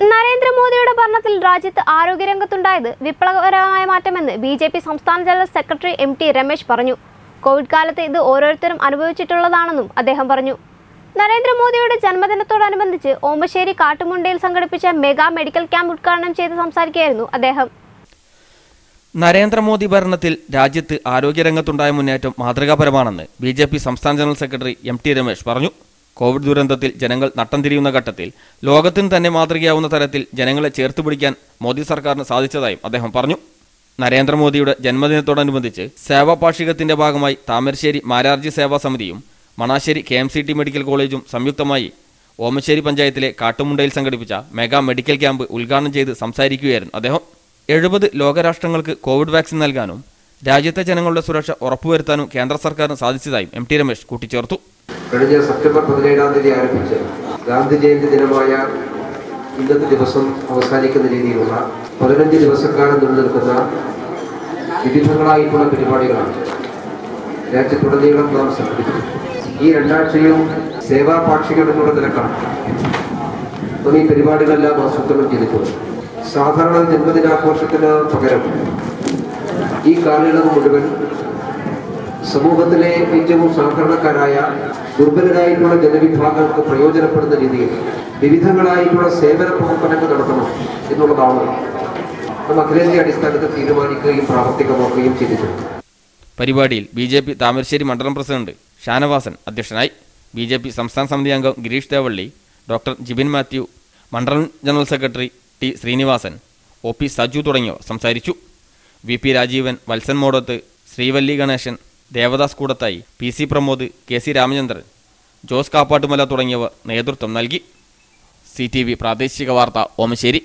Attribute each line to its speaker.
Speaker 1: നരേന്ദ്രമോദിയുടെ ഭരണത്തിൽ രാജ്യത്ത് ആരോഗ്യരംഗത്തുണ്ടായത് വിപ്ലവകരമായ മാറ്റമെന്ന് ബി ജെ പി സംസ്ഥാന general secretary M T Ramesh പറഞ്ഞു. കോവിഡ് കാലത്ത് ഇത് ഓരോരുത്തരും അനുഭവിച്ചിട്ടുള്ളതാണെന്നും അദ്ദേഹം പറഞ്ഞു. നരേന്ദ്രമോദിയുടെ ജന്മദിനത്തോടനുബന്ധിച്ച് ഓമശ്ശേരി കാട്ടുമുണ്ടയിൽ സംഘടിപ്പിച്ച മെഗാ മെഡിക്കൽ ക്യാമ്പ് ഉദ്ഘാടനം ചെയ്ത് സംസാരിക്കുകയായിരുന്നു അദ്ദേഹം.
Speaker 2: നരേന്ദ്രമോദി ഭരണത്തിൽ രാജ്യത്ത് ആരോഗ്യരംഗത്തുണ്ടായ മുന്നേറ്റം മാതൃകാപരമാണെന്ന് ബി സംസ്ഥാന general secretary M T Ramesh പറഞ്ഞു. കോവിഡ് ദുരന്തത്തിൽ ജനങ്ങൾ നട്ടം തിരിയുന്ന ഘട്ടത്തിൽ ലോകത്തിന് തന്നെ മാതൃകയാവുന്ന തരത്തിൽ ജനങ്ങളെ ചേർത്ത് പിടിക്കാൻ മോദി സർക്കാരിന് സാധിച്ചതായും അദ്ദേഹം പറഞ്ഞു. നരേന്ദ്രമോദിയുടെ ജന്മദിനത്തോടനുബന്ധിച്ച് സേവാ പാക്ഷികത്തിന്റെ ഭാഗമായി താമരശ്ശേരി മാരാർജി സേവാ സമിതിയും Manassery K M C T medical കോളേജും സംയുക്തമായി ഓമശ്ശേരി പഞ്ചായത്തിലെ കാട്ടുമുണ്ടയിൽ സംഘടിപ്പിച്ച മെഗാ മെഡിക്കൽ ക്യാമ്പ് ഉദ്ഘാടനം ചെയ്ത് സംസാരിക്കുകയായിരുന്നു അദ്ദേഹം. എഴുപത് ലോകരാഷ്ട്രങ്ങൾക്ക് കോവിഡ് വാക്സിൻ നൽകാനും രാജ്യത്തെ ജനങ്ങളുടെ സുരക്ഷ ഉറപ്പുവരുത്താനും കേന്ദ്ര സർക്കാരിന് സാധിച്ചതായും എം ടി രമേശ് കൂട്ടിച്ചേർത്തു.
Speaker 3: കഴിഞ്ഞ സെപ്റ്റംബർ പതിനേഴാം തീയതി ആരംഭിച്ച് ഗാന്ധി ജയന്തി ദിനമായ ഇന്നത്തെ ദിവസം അവസാനിക്കുന്ന രീതിയിലുള്ള പതിനഞ്ച് ദിവസക്കാലം നിലനിൽക്കുന്ന വിവിധങ്ങളായിട്ടുള്ള പരിപാടികളാണ് രാജ്യത്തുടനീളം നാം സംഘടിപ്പിച്ചു ഈ രണ്ടാഴ്ചയും സേവാ പാക്ഷികം എന്നുള്ള നിലക്കാണ്. നാം ഈ പരിപാടികളെല്ലാം ആസൂത്രണം ചെയ്തിട്ടുള്ളത് സാധാരണ ജന്മദിനാഘോഷത്തിന് പകരം ഈ കാലയളവ് മുഴുവൻ സമൂഹത്തിലെ ഏറ്റവും സാധാരണക്കാരായ ദുർബലരായിട്ടുള്ള ജനവിഭാഗങ്ങൾക്ക് പ്രയോജനപ്പെടുന്ന രീതിയിൽ വിവിധങ്ങളായിട്ടുള്ള സേവന പ്രവർത്തനങ്ങൾ നടത്തണം എന്നുള്ളതാണ് നമ്മൾ അഖിലേന്ത്യാ അടിസ്ഥാനത്തിൽ തീരുമാനിക്കുകയും പ്രാവർത്തികമാക്കുകയും ചെയ്തിട്ടുണ്ട്.
Speaker 2: പരിപാടിയിൽ ബി ജെ പി താമരശ്ശേരി മണ്ഡലം പ്രസിഡന്റ് ഷാനവാസൻ അധ്യക്ഷനായി ബി ജെ പി സംസ്ഥാന സമിതി അംഗം ഗിരീഷ് ദേവള്ളി ഡോക്ടർ ജിബിൻ മാത്യു മണ്ഡലം general secretary T Sreenivasan O P Saju തുടങ്ങിയവർ സംസാരിച്ചു. V P Rajeevan Valsan Modath Sreevalli Ganesan Devadas Koodathai P C Pramod K C Ramachandran Jose Kappattumala തുടങ്ങിയവർ നേതൃത്വം നൽകി. സി പ്രാദേശിക വാർത്ത ഓമശ്ശേരി.